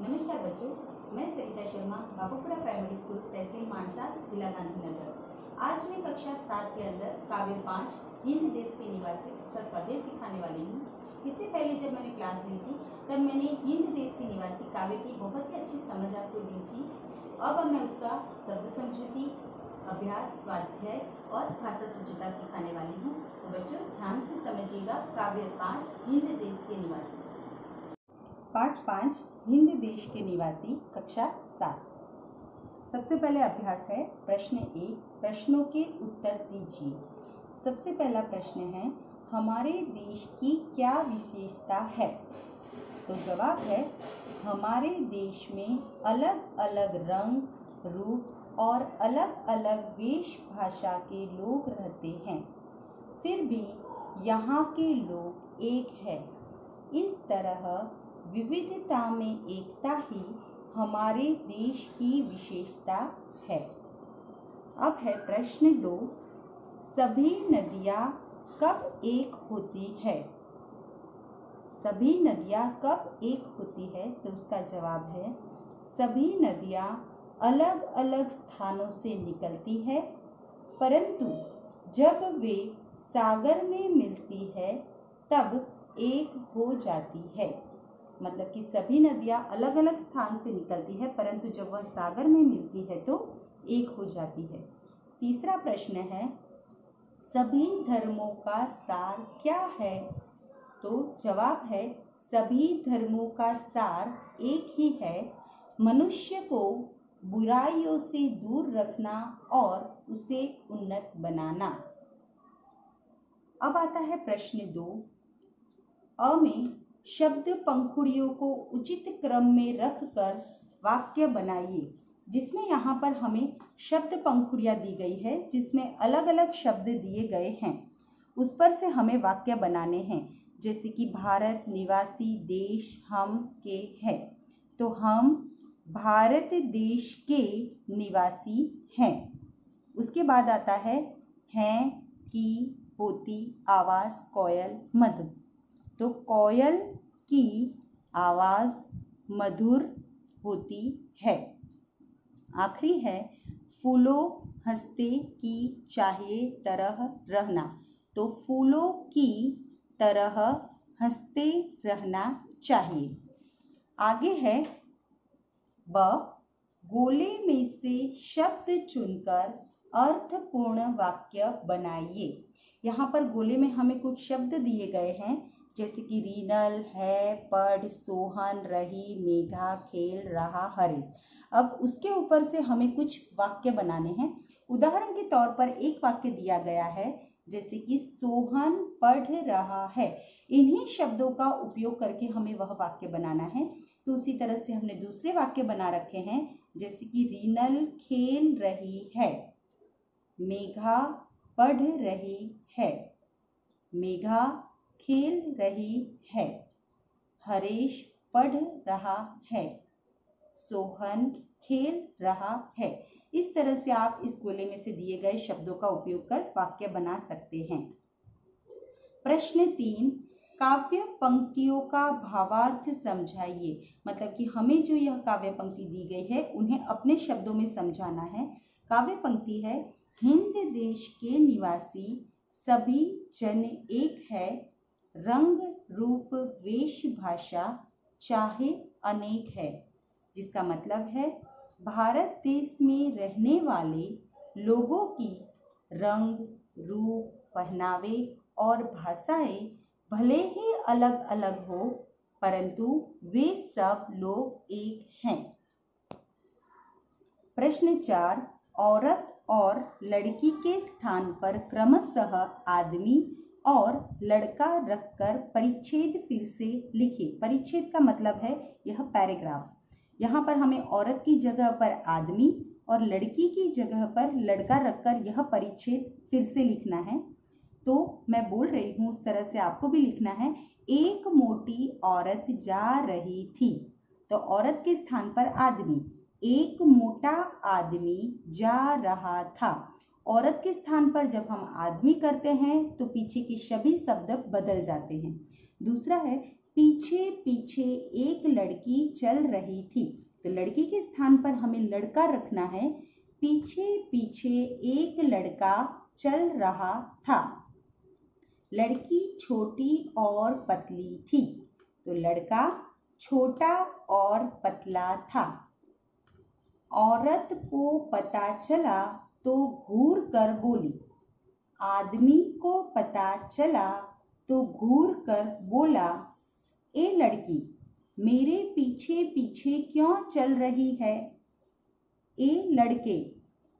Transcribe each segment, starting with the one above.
नमस्कार बच्चों, मैं सरिता शर्मा, बाबूपुरा प्राइमरी स्कूल तहसील मानसा, जिला गांधीनगर। आज मैं कक्षा सात के अंदर, काव्य पाँच, हिंद देश के निवासी, उसका स्वदेश सिखाने वाली हूँ। इससे पहले जब मैंने क्लास ली थी, तब मैंने हिंद देश के निवासी काव्य की बहुत ही अच्छी समझ आपको दी थी। अब मैं उसका शब्द समझूती, अभ्यास, स्वाध्याय और भाषा सज्जता सिखाने वाली हूँ। तो बच्चों, ध्यान से समझिएगा, काव्य पाँच, हिंद देश के निवासी। पाठ पाँच, हिंद देश के निवासी, कक्षा सात। सबसे पहले अभ्यास है प्रश्न एक, प्रश्नों के उत्तर दीजिए। सबसे पहला प्रश्न है, हमारे देश की क्या विशेषता है? तो जवाब है, हमारे देश में अलग अलग रंग, रूप और अलग अलग वेशभाषा के लोग रहते हैं। फिर भी यहाँ के लोग एक है। इस तरह विविधता में एकता ही हमारे देश की विशेषता है। अब है प्रश्न दो, सभी नदियाँ कब एक होती है? सभी नदियाँ कब एक होती है? तो उसका जवाब है, सभी नदियाँ अलग अलग स्थानों से निकलती है, परंतु जब वे सागर में मिलती है, तब एक हो जाती है। मतलब कि सभी नदियाँ अलग अलग स्थान से निकलती है, परंतु जब वह सागर में मिलती है तो एक हो जाती है। तीसरा प्रश्न है, सभी धर्मों का सार क्या है? तो जवाब है, सभी धर्मों का सार एक ही है। मनुष्य को बुराइयों से दूर रखना और उसे उन्नत बनाना। अब आता है प्रश्न दो, अ में शब्द पंखुड़ियों को उचित क्रम में रख कर वाक्य बनाइए, जिसमें यहाँ पर हमें शब्द पंखुड़ियाँ दी गई है, जिसमें अलग अलग शब्द दिए गए हैं। उस पर से हमें वाक्य बनाने हैं, जैसे कि भारत, निवासी, देश, हम, के हैं। तो हम, भारत, देश के निवासी हैं। उसके बाद आता है, हैं, की, पोती, आवास, कोयल मधु तो कोयल की आवाज़ मधुर होती है। आखिरी है, फूलों हँसते की चाहिए तरह रहना। तो फूलों की तरह हँसते रहना चाहिए। आगे है, ब, गोले में से शब्द चुनकर अर्थपूर्ण वाक्य बनाइए। यहाँ पर गोले में हमें कुछ शब्द दिए गए हैं। जैसे कि रीनल, है, पढ़, सोहन, रही, मेघा, खेल, रहा, हरीश। अब उसके ऊपर से हमें कुछ वाक्य बनाने हैं। उदाहरण के तौर पर एक वाक्य दिया गया है, जैसे कि सोहन पढ़ रहा है। इन्हीं शब्दों का उपयोग करके हमें वह वाक्य बनाना है। तो उसी तरह से हमने दूसरे वाक्य बना रखे हैं, जैसे कि रीनल, खेल रही है। मेघा, पढ़ रही है। मेघा खेल रही है। हरीश पढ़ रहा है। सोहन खेल रहा है। इस तरह से आप इस गोले में से दिए गए शब्दों का उपयोग कर वाक्य बना सकते हैं। प्रश्न तीन, काव्य पंक्तियों का भावार्थ समझाइए। मतलब कि हमें जो यह काव्य पंक्ति दी गई है, उन्हें अपने शब्दों में समझाना है। काव्य पंक्ति है, हिंद देश के निवासी, सभी जन एक है। रंग, रूप, वेश, भाषा चाहे अनेक है, जिसका मतलब है भारत देश में रहने वाले लोगों की रंग, रूप, पहनावे और भाषाएँ भले ही अलग अलग हो, परंतु वे सब लोग एक हैं। प्रश्न चार, औरत और लड़की के स्थान पर क्रमशः आदमी और लड़का रखकर परिच्छेद फिर से लिखे। परिच्छेद का मतलब है यह पैराग्राफ। यहाँ पर हमें औरत की जगह पर आदमी और लड़की की जगह पर लड़का रखकर यह परिच्छेद फिर से लिखना है। तो मैं बोल रही हूँ उस तरह से आपको भी लिखना है, एक मोटी औरत जा रही थी तो औरत के स्थान पर आदमी। एक मोटा आदमी जा रहा था। औरत के स्थान पर जब हम आदमी करते हैं तो पीछे के सभी शब्द बदल जाते हैं। दूसरा है पीछे पीछे एक लड़की चल रही थी। तो लड़की के स्थान पर हमें लड़का रखना है। पीछे पीछे एक लड़का चल रहा था। लड़की छोटी और पतली थी। तो लड़का छोटा और पतला था। औरत को पता चला तो घूर कर बोली। आदमी को पता चला तो घूर कर बोला, ए लड़की, मेरे पीछे पीछे क्यों चल रही है? ए लड़के,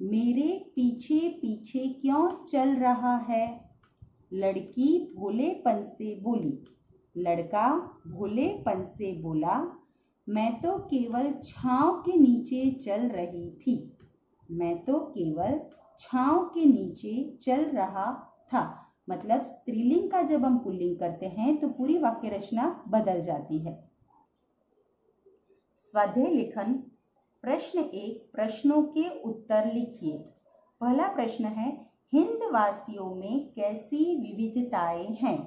मेरे पीछे पीछे क्यों चल रहा है? लड़की भोलेपन से बोली। लड़का भोलेपन से बोला, मैं तो केवल छांव के नीचे चल रही थी। मैं तो केवल छांव के नीचे चल रहा था। मतलब स्त्रीलिंग का जब हम पुल्लिंग करते हैं तो पूरी वाक्य रचना बदल जाती है। स्वाध्याय लेखन, प्रश्न एक, प्रश्नों के उत्तर लिखिए। पहला प्रश्न है हिंद वासियों में कैसी विविधताएँ हैं?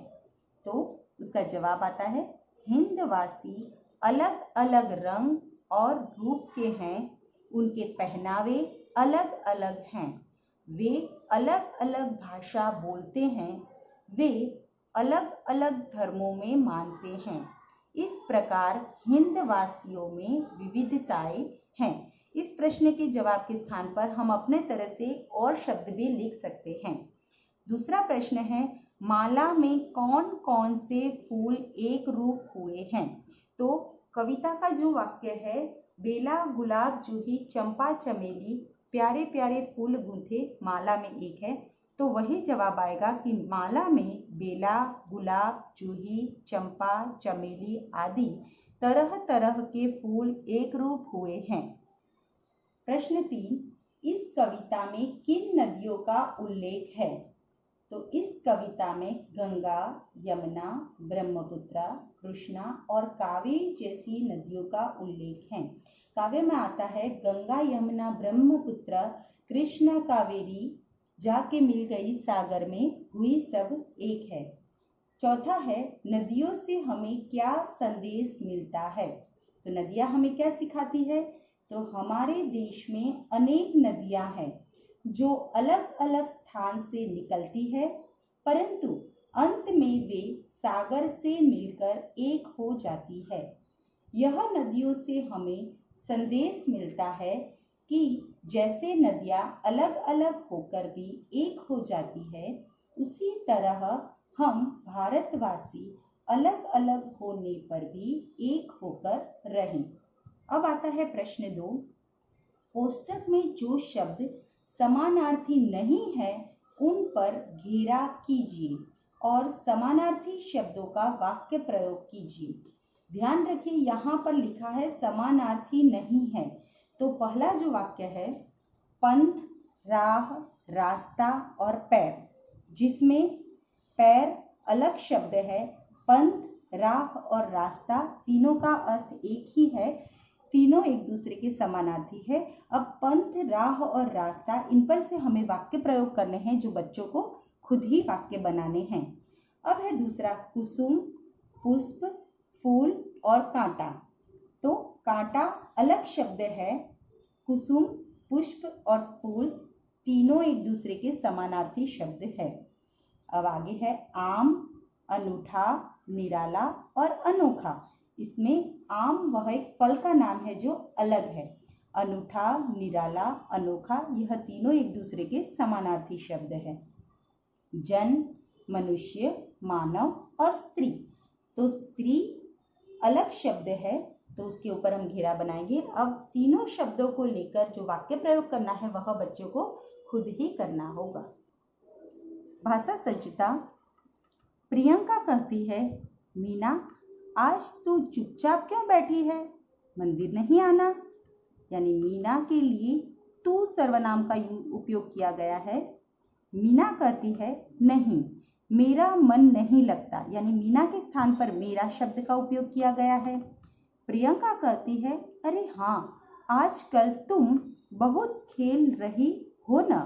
तो उसका जवाब आता है हिंद वासी अलग अलग रंग और रूप के हैं। उनके पहनावे अलग अलग हैं। वे अलग अलग भाषा बोलते हैं। वे अलग अलग धर्मों में मानते हैं। इस प्रकार हिंद वासियों में विविधताएँ हैं। इस प्रश्न के जवाब के स्थान पर हम अपने तरह से और शब्द भी लिख सकते हैं। दूसरा प्रश्न है, माला में कौन कौन से फूल एक रूप हुए हैं? तो कविता का जो वाक्य है, बेला गुलाब जूही चंपा चमेली प्यारे प्यारे फूल गूंथे माला में एक है तो वही जवाब आएगा कि माला में बेला, गुलाब जूही चंपा, चमेली आदि तरह तरह के फूल एक रूप हुए हैं। प्रश्न तीन, इस कविता में किन नदियों का उल्लेख है? तो इस कविता में गंगा, यमुना, ब्रह्मपुत्र, कृष्णा और कावेरी जैसी नदियों का उल्लेख है। काव्य में आता है, गंगा, यमुना, ब्रह्मपुत्र, कृष्ण, कावेरी, जाके मिल गई सागर में, हुई सब एक है। चौथा है, नदियों से हमें क्या संदेश मिलता है? तो नदियाँ हमें क्या सिखाती है? तो हमारे देश में अनेक नदियाँ हैं, जो अलग अलग स्थान से निकलती है, परंतु अंत में वे सागर से मिलकर एक हो जाती है। यह नदियों से हमें संदेश मिलता है कि जैसे नदियाँ अलग अलग होकर भी एक हो जाती है, उसी तरह हम भारतवासी अलग अलग होने पर भी एक होकर रहें। अब आता है प्रश्न दो। कोष्टक में जो शब्द समानार्थी नहीं है, उन पर घेरा कीजिए और समानार्थी शब्दों का वाक्य प्रयोग कीजिए। ध्यान रखिए, यहाँ पर लिखा है, समानार्थी नहीं है। तो पहला जो वाक्य है, पंथ, राह, रास्ता और पैर, जिसमें पैर अलग शब्द है, पंथ, राह और रास्ता तीनों का अर्थ एक ही है, तीनों एक दूसरे के समानार्थी है। अब पंथ, राह और रास्ता, इन पर से हमें वाक्य प्रयोग करने हैं, जो बच्चों को खुद ही वाक्य बनाने हैं। अब है दूसरा, कुसुम, पुष्प फूल और कांटा। तो कांटा अलग शब्द है, कुसुम, पुष्प और फूल तीनों एक दूसरे के समानार्थी शब्द है। अब आगे है आम, अनूठा, निराला और अनोखा। इसमें आम वह एक फल का नाम है जो अलग है। अनूठा, निराला, अनोखा यह तीनों एक दूसरे के समानार्थी शब्द है। जन, मनुष्य, मानव और स्त्री। तो स्त्री अलग शब्द है तो उसके ऊपर हम घेरा बनाएँगे। अब तीनों शब्दों को लेकर जो वाक्य प्रयोग करना है, वह बच्चों को खुद ही करना होगा। भाषा सज्जता। प्रियंका कहती है, मीना, आज तू चुपचाप क्यों बैठी है? मंदिर नहीं आना। यानी मीना के लिए तू सर्वनाम का उपयोग किया गया है। मीना कहती है, नहीं मेरा मन नहीं लगता, यानी मीना के स्थान पर मेरा शब्द का उपयोग किया गया है। प्रियंका कहती है, अरे हाँ आजकल तुम बहुत खेल रही हो ना?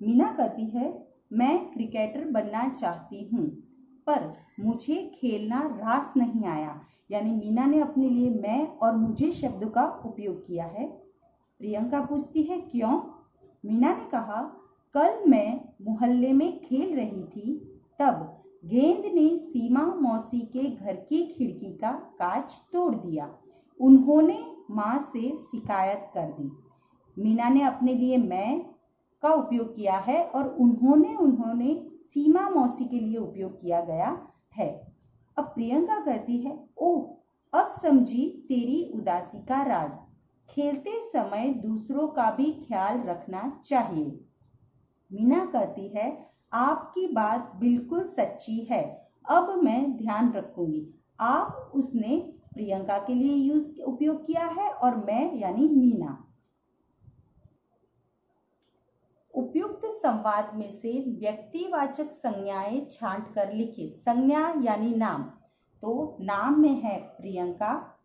मीना कहती है, मैं क्रिकेटर बनना चाहती हूँ, पर मुझे खेलना रास नहीं आया। यानी मीना ने अपने लिए मैं और मुझे शब्द का उपयोग किया है। प्रियंका पूछती है, क्यों? मीना ने कहा कल मैं मोहल्ले में खेल रही थी, तब गेंद ने सीमा मौसी के घर की खिड़की का कांच तोड़ दिया। उन्होंने माँ से शिकायत कर दी। मीना ने अपने लिए मैं का उपयोग किया है और उन्होंने उन्होंने सीमा मौसी के लिए उपयोग किया गया है। अब प्रियंका कहती है, ओह, अब समझी तेरी उदासी का राज। खेलते समय दूसरों का भी ख्याल रखना चाहिए। मीना कहती है, आपकी बात बिल्कुल सच्ची है। अब मैं ध्यान रखूँगी। आप उसने प्रियंका के लिए यूज़ उपयोग किया है और मैं यानी मीना। उपयुक्त संवाद में से व्यक्तिवाचक संज्ञाएँ छांट कर लिखे। संज्ञा यानी नाम। तो नाम में है प्रियंका।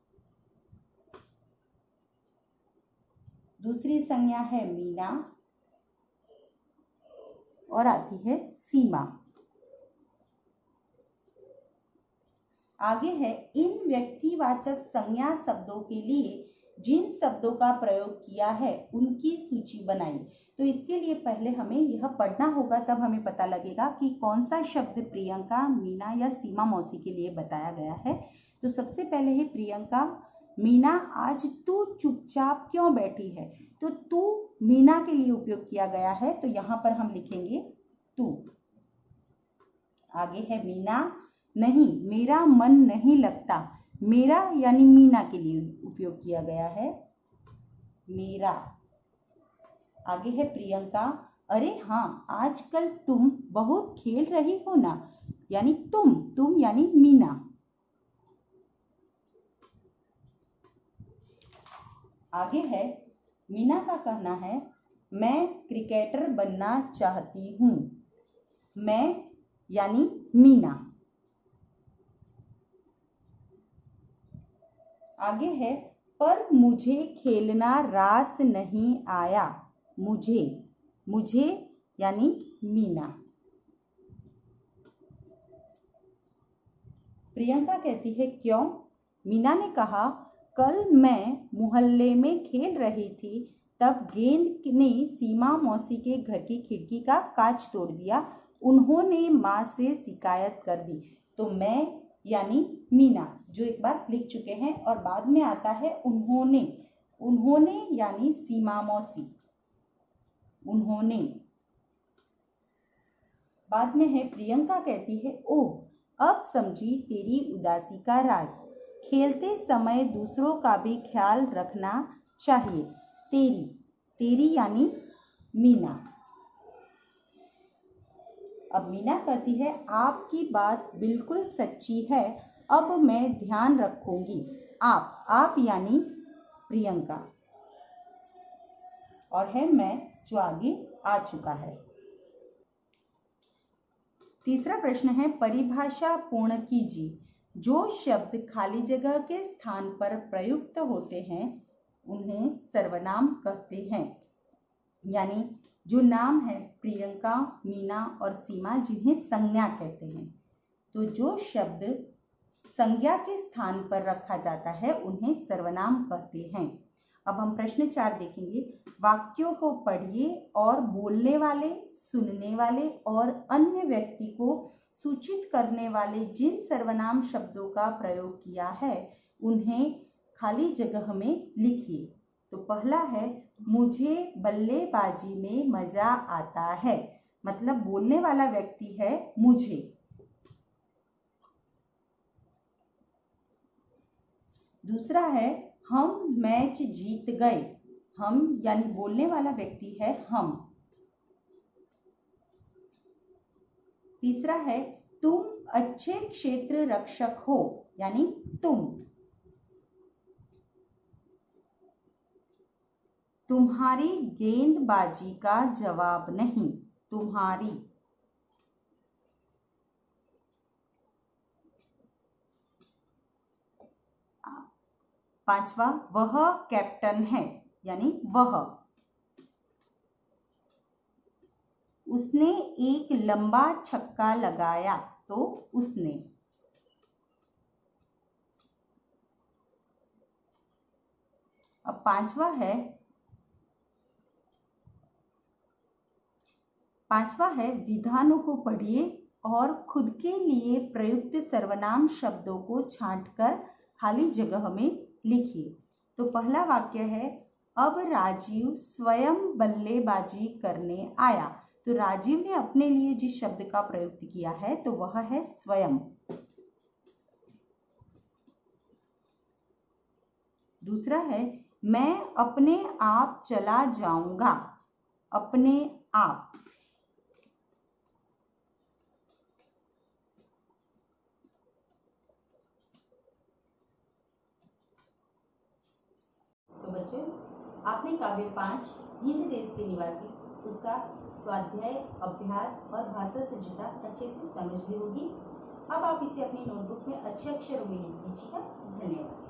दूसरी संज्ञा है मीना। और आती है सीमा। आगे है, इन व्यक्तिवाचक संज्ञा शब्दों के लिए जिन शब्दों का प्रयोग किया है, उनकी सूची बनाई। तो इसके लिए पहले हमें यह पढ़ना होगा, तब हमें पता लगेगा कि कौन सा शब्द प्रियंका, मीना या सीमा मौसी के लिए बताया गया है। तो सबसे पहले है प्रियंका मीना, आज तू चुपचाप क्यों बैठी है? तो तू मीना के लिए उपयोग किया गया है तो यहाँ पर हम लिखेंगे तू। आगे है मीना, नहीं, मेरा मन नहीं लगता। मेरा यानी मीना के लिए उपयोग किया गया है। मेरा। आगे है प्रियंका, अरे हाँ आजकल तुम बहुत खेल रही हो ना? यानी तुम तुम यानी मीना। आगे है। मीना का कहना है, मैं क्रिकेटर बनना चाहती हूँ। मैं, यानी मीना। आगे है, पर मुझे खेलना रास नहीं आया। मुझे मुझे, यानी मीना। प्रियंका कहती है, क्यों? मीना ने कहा कल मैं मोहल्ले में खेल रही थी, तब गेंद ने सीमा मौसी के घर की खिड़की का कांच तोड़ दिया। उन्होंने माँ से शिकायत कर दी। तो मैं, यानी मीना, जो एक बार लिख चुके हैं और बाद में आता है, उन्होंने उन्होंने, यानी सीमा मौसी, उन्होंने। बाद में है, प्रियंका कहती है, ओह, अब समझी तेरी उदासी का राज। खेलते समय दूसरों का भी ख्याल रखना चाहिए। तेरी तेरी यानी मीना। अब मीना कहती है, आपकी बात बिल्कुल सच्ची है, अब मैं ध्यान रखूँगी। आप आप यानी प्रियंका। और है, मैं जो आगे आ चुका है। तीसरा प्रश्न है, परिभाषा पूर्ण कीजिए। जो शब्द खाली जगह के स्थान पर प्रयुक्त होते हैं, उन्हें सर्वनाम कहते हैं। यानी जो नाम है, प्रियंका, मीना और सीमा जिन्हें संज्ञा कहते हैं तो जो शब्द संज्ञा के स्थान पर रखा जाता है, उन्हें सर्वनाम कहते हैं। अब हम प्रश्न चार देखेंगे। वाक्यों को पढ़िए और बोलने वाले, सुनने वाले और अन्य व्यक्ति को सूचित करने वाले जिन सर्वनाम शब्दों का प्रयोग किया है, उन्हें खाली जगह में लिखिए। तो पहला है, मुझे बल्लेबाजी में मज़ा आता है। मतलब बोलने वाला व्यक्ति है मुझे। दूसरा है हम मैच जीत गए। हम, यानी बोलने वाला व्यक्ति है हम। तीसरा है, तुम अच्छे क्षेत्र रक्षक हो, यानी तुम। तुम्हारी गेंदबाजी का जवाब नहीं, तुम्हारी पांचवा, वह कैप्टन है, यानी वह। उसने एक लंबा छक्का लगाया तो उसने। अब पांचवा है। पांचवा है, विधानों को पढ़िए और खुद के लिए प्रयुक्त सर्वनाम शब्दों को छांटकर खाली जगह में लिखिए तो पहला वाक्य है, अब राजीव स्वयं बल्लेबाजी करने आया। तो राजीव ने अपने लिए जिस शब्द का प्रयुक्त किया है तो वह है स्वयं। दूसरा है, मैं अपने आप चला जाऊँगा। अपने आप तो बच्चों, आपने काव्य पाँच, हिंद देश के निवासी, उसका स्वाध्याय, अभ्यास और भाषा सज्जता अच्छे से समझ ली होगी। अब आप इसे अपनी नोटबुक में अच्छे अक्षरों में लिख दीजिएगा। धन्यवाद।